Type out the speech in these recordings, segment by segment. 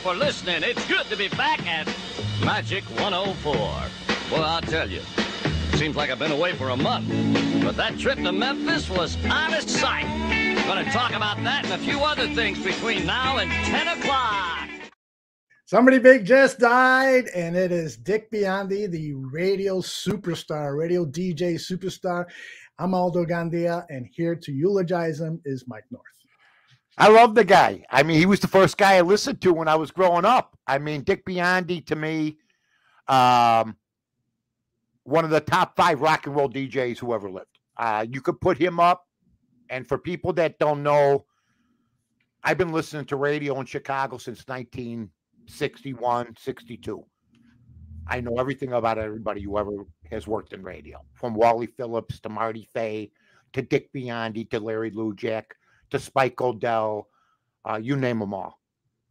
for listening. It's good to be back at Magic 104. Well, I'll tell you, seems like I've been away for a month, but that trip to Memphis was of sight. To talk about that and a few other things between now and 10 o'clock. Somebody big just died, and it is Dick Biondi, the radio superstar, radio DJ superstar. I'm Aldo Gandia, and here to eulogize him is Mike North. I love the guy. I mean, he was the first guy I listened to when I was growing up. I mean, Dick Biondi to me, um, one of the top five rock and roll DJs who ever lived. Uh, you could put him up, and for people that don't know, I've been listening to radio in Chicago since 1961, 62. I know everything about everybody who ever has worked in radio, from Wally Phillips to Marty Faye to Dick Biondi to Larry Lujack to Spike O'Dell, uh, you name them all.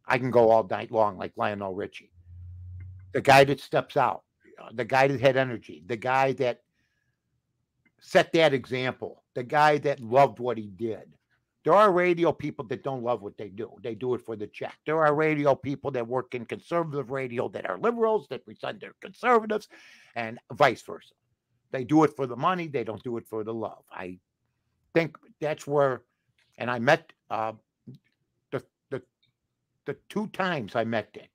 I can go all night long like Lionel Richie. The guy that steps out, uh, the guy that had energy, the guy that set that example, the guy that loved what he did. There are radio people that don't love what they do. They do it for the check. There are radio people that work in conservative radio that are liberals, that pretend they're conservatives, and vice versa. They do it for the money, they don't do it for the love. I think that's where, and I met uh, the, the, the two times I met Dick.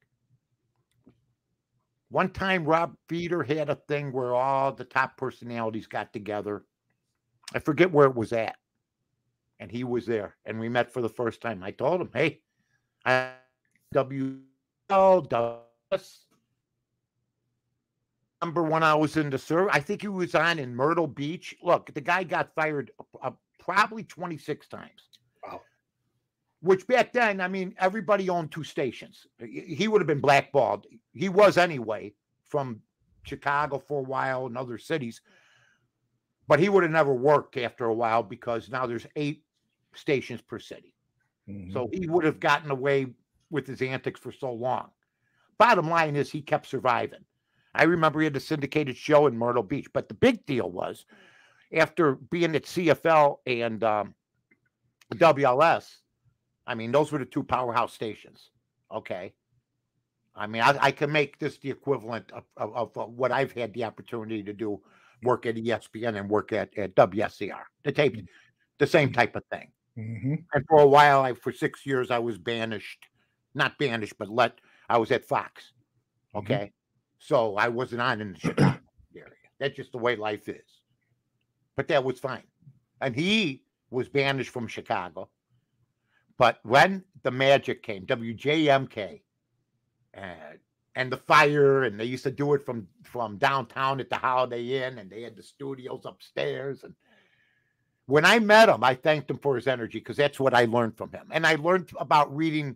One time, Rob Feder had a thing where all the top personalities got together. I forget where it was at and he was there, and we met for the first time. I told him, "Hey, I W Douglas." Remember when I was in the service? I think he was on in Myrtle Beach. Look, the guy got fired uh, probably 26 times. Which back then, I mean, everybody owned two stations. He would have been blackballed. He was anyway from Chicago for a while and other cities but he would have never worked after a while because now there's eight stations per city. Mm-hmm. So he would have gotten away with his antics for so long. Bottom line is he kept surviving. I remember he had a syndicated show in Myrtle Beach, but the big deal was after being at CFL and um, WLS, I mean, those were the two powerhouse stations. Okay. I mean, I, I can make this the equivalent of, of, of, what I've had the opportunity to do work at ESPN and work at, at WSCR. The tape, mm-hmm. the same type of thing. Mm-hmm. And for a while, I for six years, I was banished, not banished, but let I was at Fox. Mm-hmm. Okay, mm-hmm. so I wasn't on in the Chicago area. That's just the way life is. But that was fine. And he was banished from Chicago. But when the magic came, WJMK, and and the fire, and they used to do it from from downtown at the Holiday Inn, and they had the studios upstairs, and when I met him, I thanked him for his energy because that's what I learned from him. And I learned about reading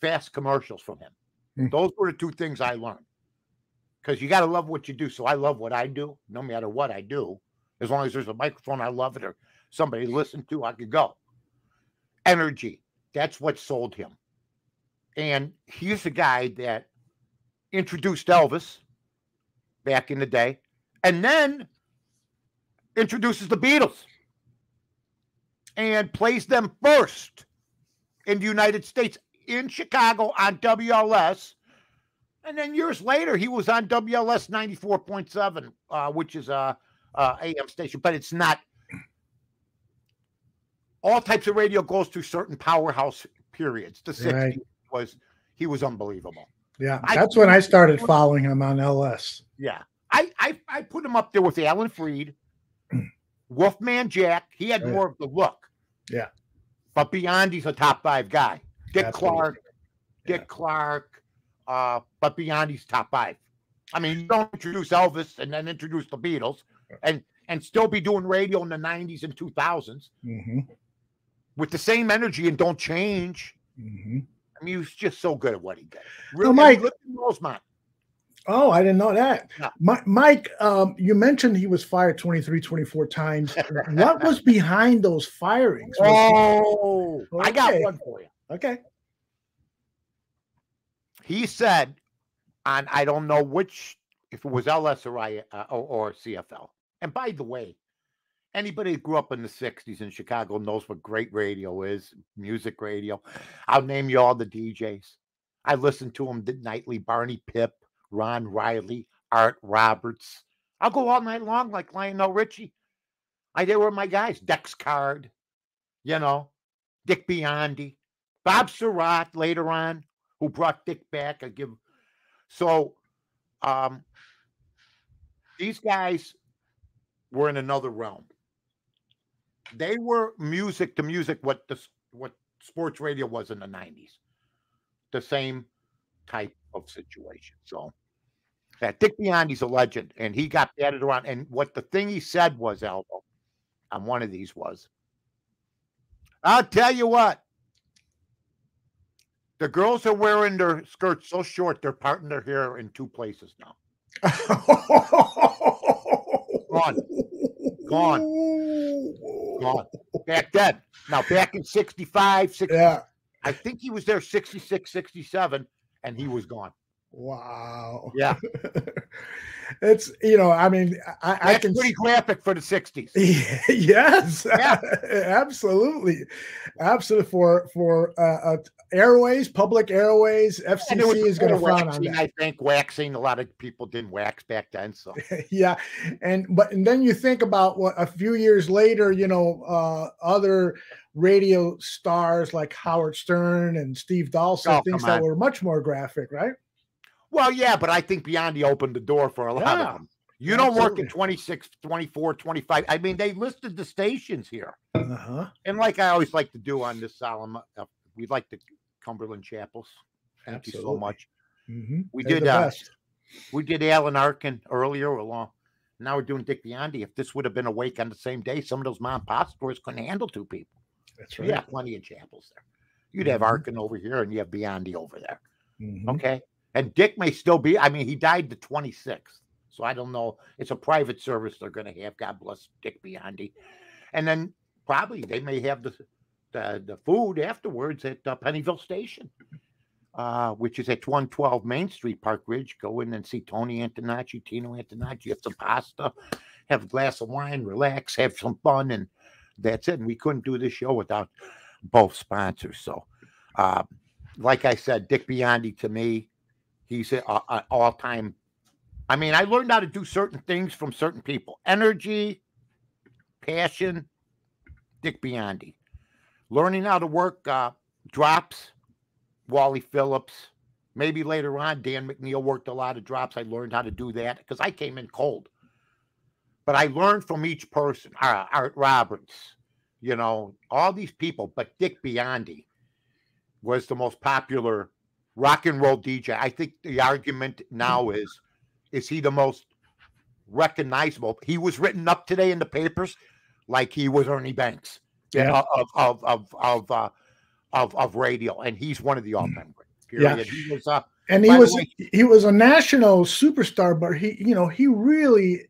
fast commercials from him. Mm. Those were the two things I learned. Because you got to love what you do. So I love what I do, no matter what I do. As long as there's a microphone, I love it, or somebody listen to, I could go. Energy. That's what sold him. And he's the guy that introduced Elvis back in the day, and then introduces the Beatles and plays them first in the United States in Chicago on WLS. And then years later, he was on WLS 94.7, uh, which is a, a AM station, but it's not. All types of radio goes through certain powerhouse periods. The 60s right. was he was unbelievable. Yeah, that's I, when I started following him on LS. Yeah, I I, I put him up there with Alan Freed, Wolfman Jack. He had more of the look. Yeah. But beyond, he's a top five guy. Dick Absolutely. Clark, Dick yeah. Clark, uh, but beyond, he's top five. I mean, you don't introduce Elvis and then introduce the Beatles and and still be doing radio in the 90s and 2000s mm-hmm. With the same energy and don't change. Mm-hmm. I mean, he was just so good at what he did. Really, oh, Mike, Rosemont. Oh, I didn't know that. Yeah. Mike, um, you mentioned he was fired 23, 24 times. what was behind those firings? Oh, okay. I got one for you. Okay. He said, on I don't know which, if it was LS or, I, uh, or CFL. And by the way, anybody who grew up in the 60s in Chicago knows what great radio is, music radio. I'll name you all the DJs. I listened to him nightly. Barney Pip, Ron Riley, Art Roberts. I'll go all night long like Lionel Richie. I they were my guys. Dex Card, you know, Dick Biondi, Bob Sirott later on, who brought Dick back. I give so um these guys were in another realm. They were music to music what the what sports radio was in the 90s. The same type of situation. So that Dick Biondi's a legend, and he got batted around. And what the thing he said was, Aldo, on one of these was, I'll tell you what, the girls are wearing their skirts so short they're parting their hair in two places now. Gone. Gone. Gone. Back then. Now, back in 65, 60, yeah. I think he was there 66, 67, and he was gone. Wow. Yeah. it's you know, I mean, I, I can pretty graphic for the 60s. yes, Yeah. absolutely, absolutely. For for uh, uh, airways, public airways, FCC is going to frown on that. I think waxing. A lot of people didn't wax back then. So yeah, and but and then you think about what a few years later, you know, uh, other radio stars like Howard Stern and Steve Dawson, Oh, things that were much more graphic, right? Well, yeah, but I think Biondi opened the door for a lot Yeah, of them. You don't work absolutely. in 26, 24, 25. I mean, they listed the stations here. Uh huh. And like I always like to do on this solemn, uh, we like the Cumberland Chapels. Thank you so Absolutely. much. hmm We did, the uh. We did Alan Arkin earlier along. Now we're doing Dick Biondi. If this would have been awake on the same day, some of those mom and pop stores couldn't handle two people. That's right. have plenty of chapels there. You'd have Mhm. Arkin over here and you have Biondi over there. Mhm. Okay. And Dick may still be, I mean, he died the 26th. So I don't know. It's a private service they're going to have. God bless Dick Biondi. And then probably they may have the the, the food afterwards at uh, Pennyville Station, uh, which is at 112 Main Street, Park Ridge. Go in and see Tony Antonacci, Tino Antonacci, have some pasta, have a glass of wine, relax, have some fun, and that's it. And we couldn't do this show without both sponsors. So, uh, like I said, Dick Biondi to me, he's an all time. I mean, I learned how to do certain things from certain people energy, passion, Dick Biondi. Learning how to work uh, drops, Wally Phillips. Maybe later on, Dan McNeil worked a lot of drops. I learned how to do that because I came in cold. But I learned from each person. Uh, Art Roberts, you know, all these people. But Dick Biondi was the most popular rock and roll DJ. I think the argument hmm. now is is he the most recognizable? He was written up today in the papers like he was Ernie Banks Yeah. Uh, of of of of uh, of, of radio, and he's one of the hmm. all time greats. Yeah. He was uh, and he was way- he was a national superstar but he you know he really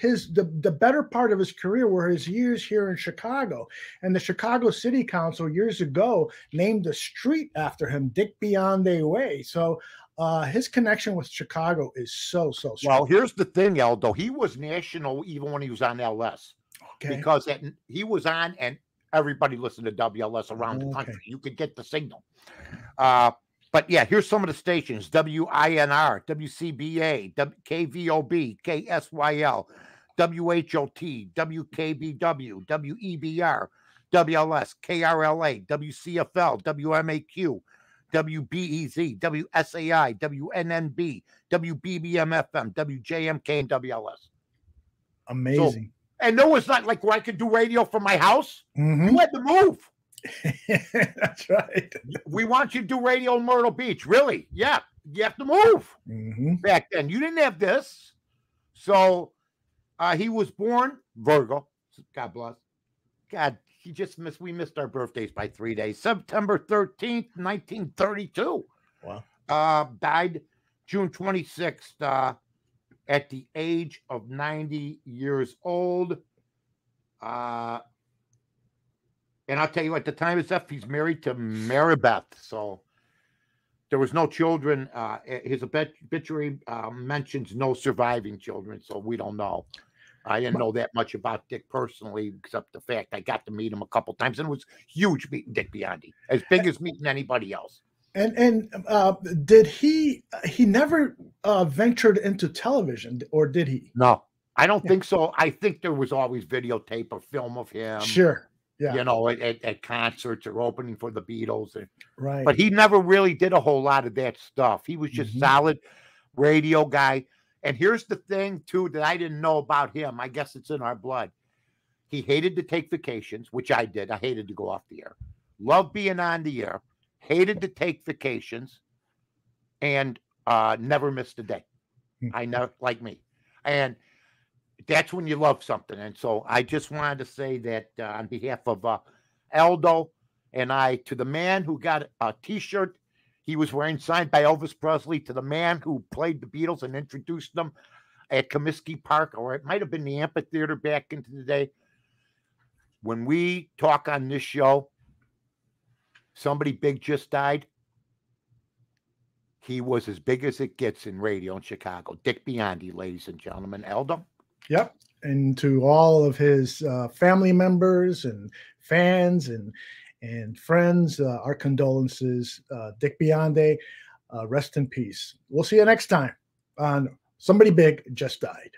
his the, the better part of his career were his years here in chicago and the chicago city council years ago named a street after him dick Biondi way so uh his connection with chicago is so so strong well. Here's the thing, Aldo. He was national even when he was on LS okay because at, he was on and everybody listened to WLS around the country. You could get the signal. Uh, but yeah, here's some of the stations: WINR, WCBA, KVOB, KSYL, WHOT, WKBW, WEBR, WLS, KRLA, WCFL, WMAQ, WBEZ, WSAI, WNNB, WBBMFM, WJMK, and WLS. amazing And no, it's not like where I could do radio from my house. Mhm. You had to move. that's right We want you to do radio in Myrtle Beach. Really? Yeah. You have to move Mhm. back then. You didn't have this. So uh, he was born Virgo. God bless. God, he just missed, we missed our birthdays by three days. September 13th, 1932. Wow. Uh, died June 26th uh, at the age of 90 years old. Uh, and I'll tell you at the time of death, he's married to Maribeth. So there was no children. Uh, his obituary uh, mentions no surviving children, so we don't know. I didn't know that much about Dick personally, except the fact I got to meet him a couple times, and it was huge meeting Dick Biondi, as big as meeting anybody else. And and uh, did he? He never uh, ventured into television, or did he? No, I don't Yeah. think so. I think there was always videotape or film of him. sure. Yeah. You know, at, at, concerts or opening for the Beatles. And, Right. but he never really did a whole lot of that stuff. He was just Mhm. solid radio guy. And here's the thing, too, that I didn't know about him. I guess it's in our blood. He hated to take vacations, which I did. I hated to go off the air. Loved being on the air. Hated to take vacations, and uh, never missed a day. Hmm. I know, like me, and that's when you love something. And so I just wanted to say that uh, on behalf of uh, Aldo and I, to the man who got a T-shirt he was wearing signed by Elvis Presley, to the man who played the Beatles and introduced them at Comiskey Park, or it might have been the amphitheater back into the day. When we talk on this show, somebody big just died. He was as big as it gets in radio in Chicago. Dick Biondi, ladies and gentlemen. Aldo. Yep. And to all of his uh, family members and fans and and friends, uh, our condolences. Uh, Dick Biondi, uh, rest in peace. We'll see you next time on Somebody Big Just Died.